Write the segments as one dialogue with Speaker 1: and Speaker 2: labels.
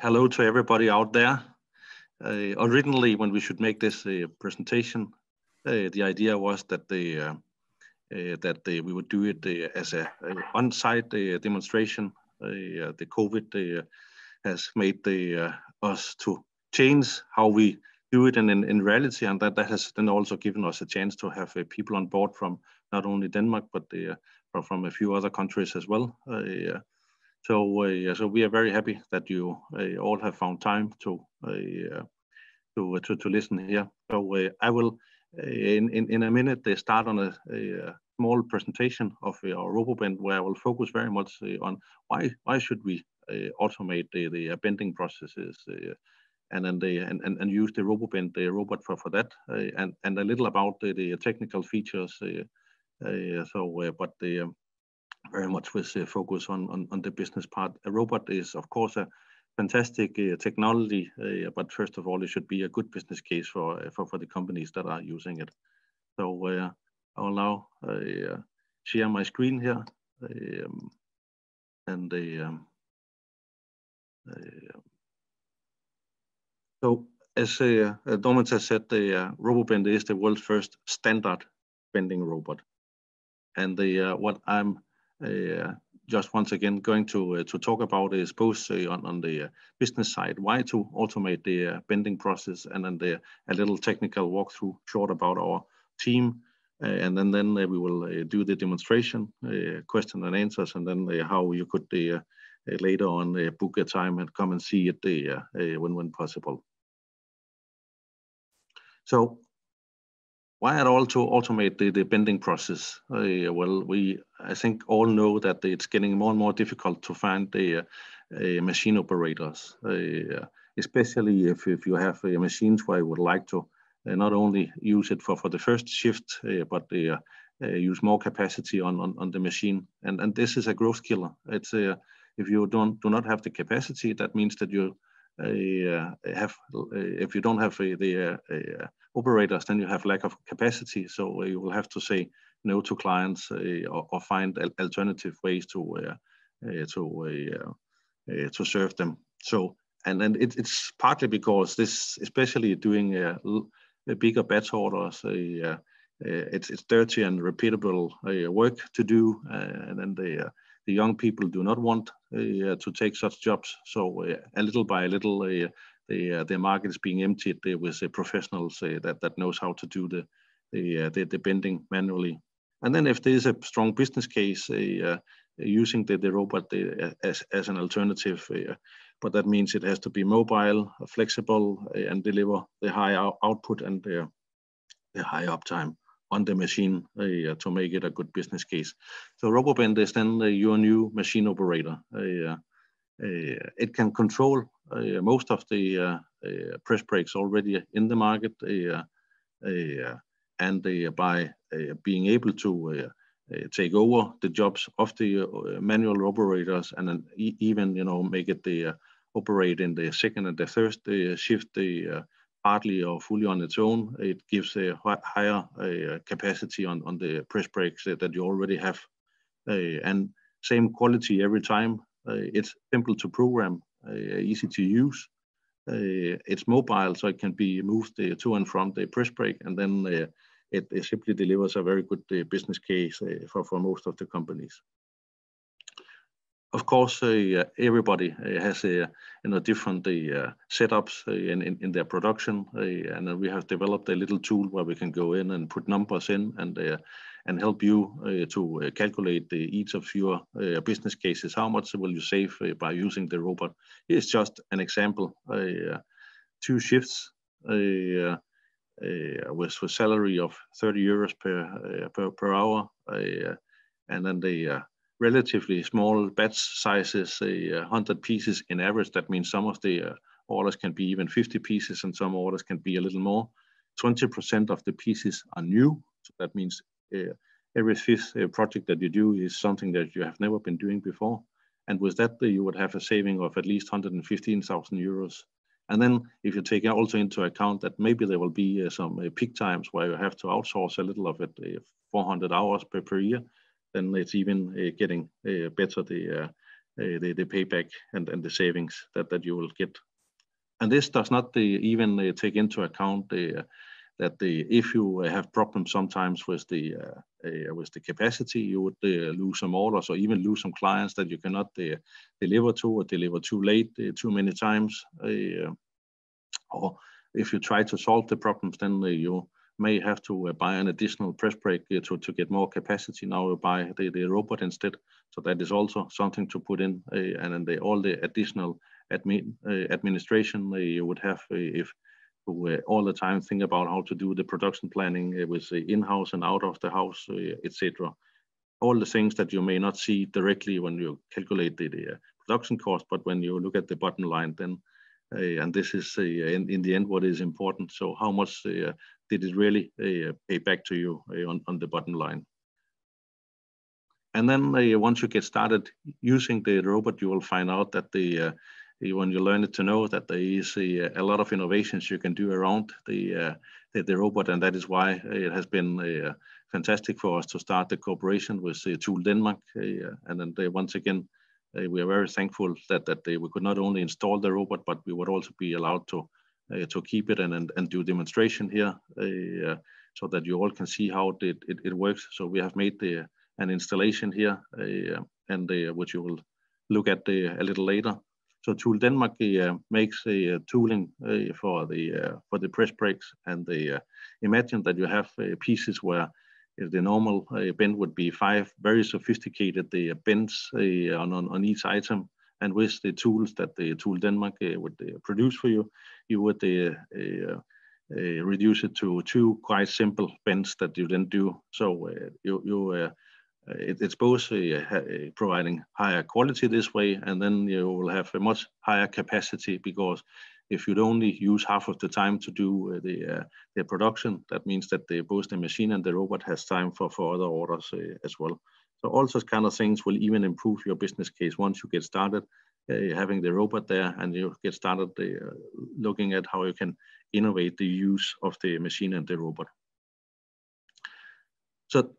Speaker 1: hello to everybody out there. Uh, originally, when we should make this uh, presentation, uh, the idea was that the uh, uh, that we would do it as a, a on-site demonstration. the COVID has made the, us to change how we do it in, in, in, reality, and that, that has then also given us a chance to have people on board from not only Denmark but from, from a few other countries as well. So, uh, so we are very happy that you uh, all have found time to uh, to, to, to listen here. So I will in, in, in a minute they start on a, a small presentation of our RoboBend where I will focus very much on why why should we automate the, the bending processes and then they and, and, and use the RoboBend the robot for for that uh, and and a little about the, the technical features uh, uh, so but the um, very much with a focus on, on, on the business part. A robot is, of course, a fantastic uh, technology, uh, but first of all, it should be a good business case for uh, for, for the companies that are using it. So uh, I'll now uh, share my screen here, um, and um, so as uh, Domantas has said, the uh, RoboBend is the world's first standard bending robot, and the what I'm uh, Uh, just once again going to uh, to talk about is both uh, on, on the uh, business side, why to automate the uh, bending process, and then the, a little technical walkthrough short about our team. and then, then we will do the demonstration, question and answers, and then how you could later on book a time and come and see it when, when possible. So why at all to automate the, the bending process? Uh, well, we I think all know that it's getting more and more difficult to find the uh, machine operators, uh, especially if, if you have uh, machines where you would like to uh, not only use it for, for the first shift, uh, but use more capacity on, on, on, the machine. And, and this is a growth killer. It's if you don't do not have the capacity, that means that you have if you don't have the operators, then you have lack of capacity. So uh, you will have to say no to clients uh, or, or, find alternative ways to uh, to to serve them. So and then it, it's partly because this, especially doing a bigger batch orders, it's it's dirty and repeatable work to do, and then the the young people do not want uh, to take such jobs. So uh, a little by little, uh, the uh, the market is being emptied with professionals that that knows how to do the the, the, the bending manually. And then if there is a strong business case using the, the robot as, as an alternative, but that means it has to be mobile, flexible, and deliver the high output and the, the high uptime on the machine uh, to make it a good business case. So RoboBend is then uh, your new machine operator. Uh, it can control uh, most of the uh, uh, press brakes already in the market, and by being able to take over the jobs of the manual operators, and even you know make it the operate in the second and the third shift the partly or fully on its own. It gives a higher uh, capacity on, on the press brakes that you already have. Uh, and same quality every time. Uh, it's simple to program, uh, Uh, easy to use. Uh, it's mobile, so it can be moved uh, to and from the press brake, and then uh, it, it, simply delivers a very good business case for, for most of the companies of course, uh, everybody uh, has uh, you know different setups in, in, in their production, and we have developed a little tool where we can go in and put numbers in and and help you uh, to uh, calculate each of your uh, business cases. How much will you save by using the robot? Here's just an example. two shifts with a salary of 30 euros per, per, per hour. and then the relatively small batch sizes, uh, 100 pieces in average. That means some of the uh, orders can be even 50 pieces and some orders can be a little more. 20% of the pieces are new. So that means uh, every fifth uh, project that you do is something that you have never been doing before. And with that, uh, you would have a saving of at least 115,000 euros. And then if you take also into account that maybe there will be uh, some peak times where you have to outsource a little of it, 400 hours per, per year, then uh, it's even uh, getting uh, better the the, the payback and, and the savings that, that you will get. And this does not uh, even uh, take into account the that the if you have problems sometimes with the uh, uh, with the capacity, you would uh, lose some orders or even lose some clients that you cannot deliver to or deliver too late too many times. or if you try to solve the problems, then you may have to uh, buy an additional press brake uh, to, to get more capacity. Now you buy the, the robot instead. So that is also something to put in. Uh, and then the, all the additional admin, uh, administration uh, you would have uh, if you all the time think about how to do the production planning with in-house and out of the house, etc. All the things that you may not see directly when you calculate the, the production cost, but when you look at the bottom line, then and this is uh, in, in the end what is important. So how much uh, did it really pay back to you on, on the bottom line? And then once you get started using the robot, you will find out that the when you learn it to know that there is a, a, lot of innovations you can do around the, uh, the, the robot, and that is why it has been uh, fantastic for us to start the cooperation with uh, Tool Denmark. and then once again, uh, we are very thankful that that they, we could not only install the robot, but we would also be allowed to uh, to keep it and, and, and do demonstration here uh, so that you all can see how it, it, it works. So we have made the, an installation here and which you will look at a little later. So Tool Denmark uh, makes a uh, tooling uh, for the for the press brakes, and they imagine that you have pieces where the normal uh, bend would be five very sophisticated uh, bends uh, on, on, on each item. And with the tools that the Tool Denmark uh, would uh, produce for you, you would uh, reduce it to two quite simple bends that you then do. So you, you it, it's both uh, providing higher quality this way, and then you will have a much higher capacity because if you'd only use half of the time to do uh, the uh, the production, that means that the, both the machine and the robot has time for, for other orders uh, as well. So all those kind of things will even improve your business case once you get started uh, having the robot there and you get started uh, looking at how you can innovate the use of the machine and the robot. So,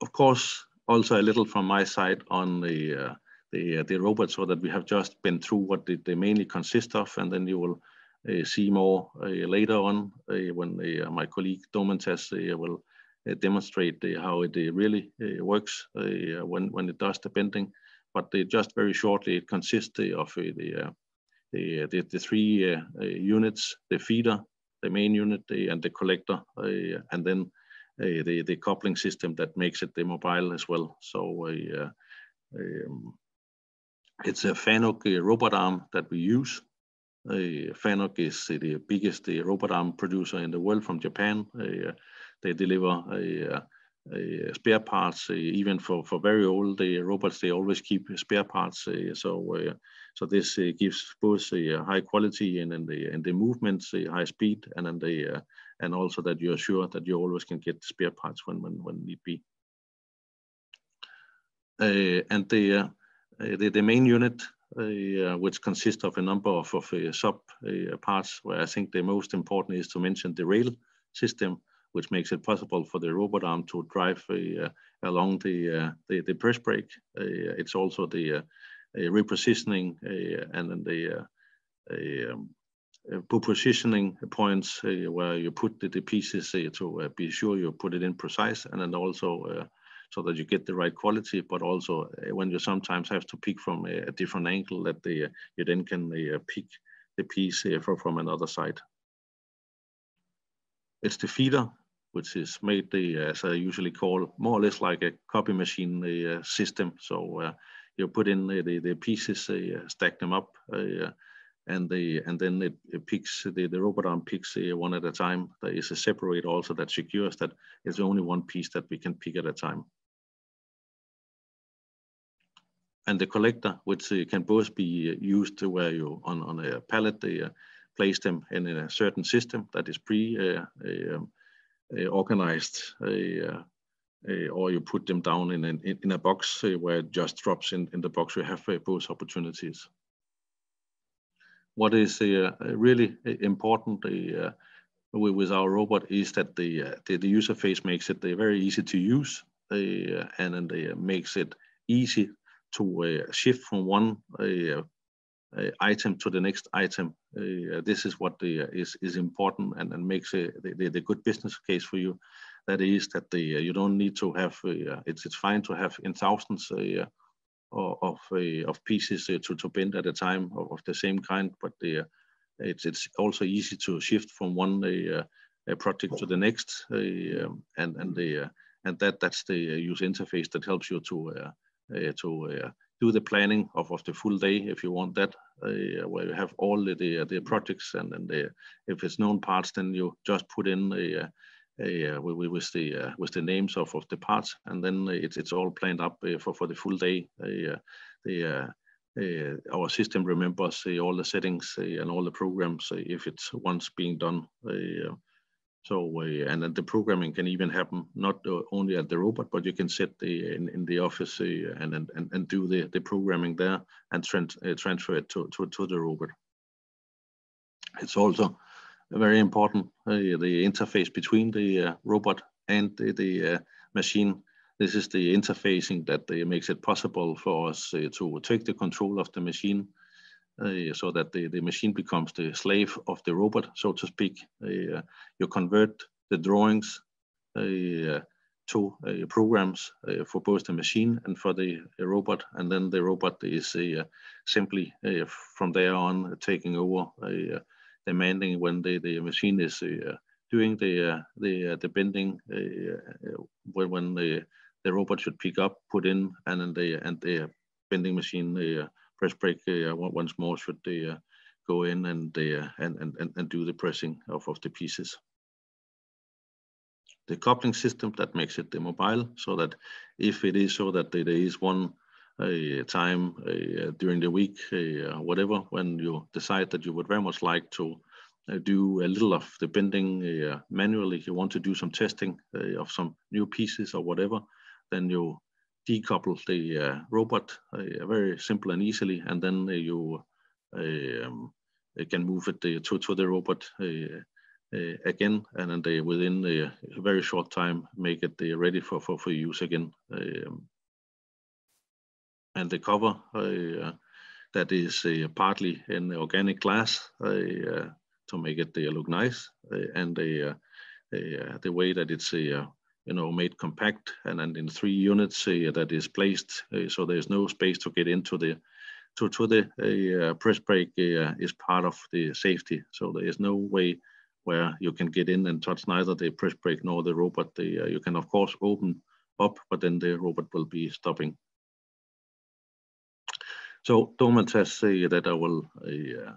Speaker 1: of course, also a little from my side on the uh, the, uh, the robot so that we have just been through what they, they mainly consist of and then you will uh, see more uh, later on uh, when uh, my colleague Domantas uh, will uh, demonstrate uh, how it uh, really works when, when it does the bending. But just very shortly, it consists of the, the, the, the, three units, the feeder, the main unit and the collector, and then the, the coupling system that makes it the mobile as well. So um, it's a Fanuc robot arm that we use. Uh, Fanuc is uh, the biggest uh, robot arm producer in the world from Japan. Uh, they deliver spare parts, even for, for very old robots, they always keep spare parts. so so this gives both high quality and, and the and the movements, high speed, and then the and also that you're sure that you always can get spare parts when when, when need be. and the uh, the, the main unit, uh, which consists of a number of, of uh, sub parts, where I think the most important is to mention the rail system, which makes it possible for the robot arm to drive along the, the, the press brake. it's also the repositioning and then the um, uh, positioning points uh, where you put the, the pieces uh, to be sure you put it in precise and then also so that you get the right quality, but also uh, when you sometimes have to pick from a, different angle that the, you then can uh, pick the piece uh, from, from another side. It's the feeder, which is made, the, as I usually call, more or less like a copy machine uh, system. So uh, you put in the, the pieces, uh, stack them up, and the and then it, it picks the, the robot arm picks one at a time. There is a separator also that secures that it's only one piece that we can pick at a time and the collector, which uh, can both be uh, used to where you on, on a pallet they, uh, place them in a certain system that is pre-organized, uh, uh, um, uh, or you put them down in, in, in a box where it just drops in, in the box. You have both opportunities. What is really important with our robot is that the, the, the user face makes it very easy to use and, and makes it easy to uh, shift from one uh, uh, item to the next item. this is what the, is is important and, and makes the, the, the good business case for you that is that the you don't need to have it's it's fine to have in thousands of of pieces to to bend at a time of, the same kind, but the it's it's also easy to shift from one uh, project to the next, uh, and and the and that that's the user interface that helps you to to do the planning of, of the full day if you want that, uh, where you have all the the, projects and and the, if it's known parts, then you just put in a, with, the uh, with the names of, of the parts, and then it's it's all planned up uh, for for the full day. the uh, our system remembers uh, all the settings uh, and all the programs if it's once being done. So øh, and then the programming can even happen not uh, only at the robot, but you can sit the, uh, in, in the office uh, and, and and do the, the programming there and trans, transfer it to, to, to the robot. It's also very important the interface between the robot and the, the machine this is the interfacing that uh, makes it possible for us uh, to take the control of the machine uh, so that the, the machine becomes the slave of the robot, so to speak. you convert the drawings to uh, programs uh, for both the machine and for the uh, robot, and then the robot is simply from there on taking over, demanding when the, the machine is doing the the the bending when when the the robot should pick up, put in, and then the and the bending machine, uh, press brake uh, once more should uh, go in and, uh, and and and do the pressing of, of the pieces. The coupling system that makes it mobile, so that if it is so that there is one uh, time uh, during the week, uh, whatever, when you decide that you would very much like to do a little of the bending manually, if you want to do some testing of some new pieces or whatever, then you decouple the uh, robot uh, very simple and easily, and then uh, you uh, um, can move it uh, to, to the robot uh, again, and then they within a very short time make it ready for, for, for use again. Um, and the cover that is partly in organic glass to make it look nice, and the way that it's you know, made compact and, and in three units uh, that is placed. Uh, so there's no space to get into the, to, to the uh, press brake is part of the safety. So there is no way where you can get in and touch neither the press brake nor the robot. The, uh, you can of course open up, but then the robot will be stopping. So Domantas has said that I will uh,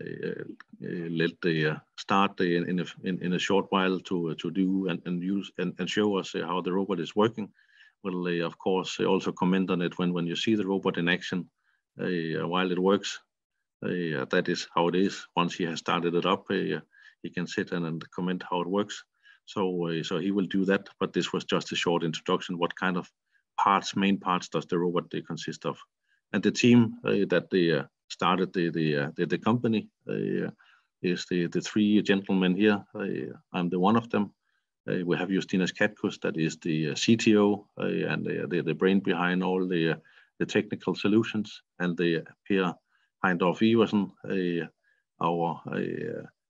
Speaker 1: Uh, uh, let the uh, start in, in, a, in, in, a short while to uh, to do and, and use and, and show us how the robot is working. Will of course also comment on it when when you see the robot in action while it works. that is how it is. Once he has started it up, he can sit and, and comment how it works. So, uh, so he will do that. But this was just a short introduction. What kind of parts, main parts, does the robot consist of? And the team uh, that the started the the uh, the, the company uh, is the the three gentlemen here. Uh, I'm the one of them. we have Justinas Katkus, that is the CTO and the, the, brain behind all the the technical solutions, and the Per Heindorf Iversen, our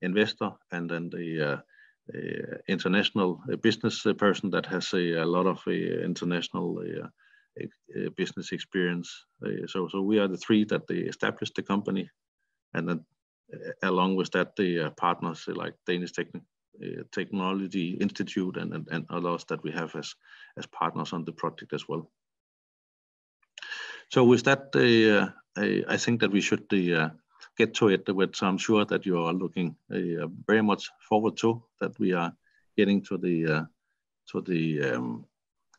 Speaker 1: investor, and then the uh, international uh, business person that has a, lot of uh, international uh, business experience. Uh, so, so we are the three that they established the company, and then uh, along with that, the partners like Danish Techn Technology Institute and, and, and others that we have as, as partners on the project as well. So with that, uh, I, I, think that we should uh, get to it, which I'm sure that you are looking uh, very much forward to, that we are getting to the to the um,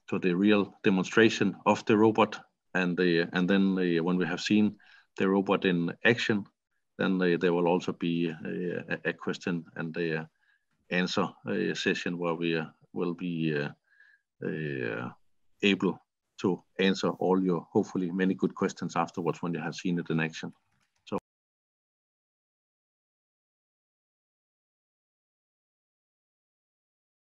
Speaker 1: to the real demonstration of the robot. And, the, and then the, when we have seen the robot in action, then the, there will also be a, a question and answer a session where we uh, will be uh, uh, able to answer all your hopefully many good questions afterwards when you have seen it in action.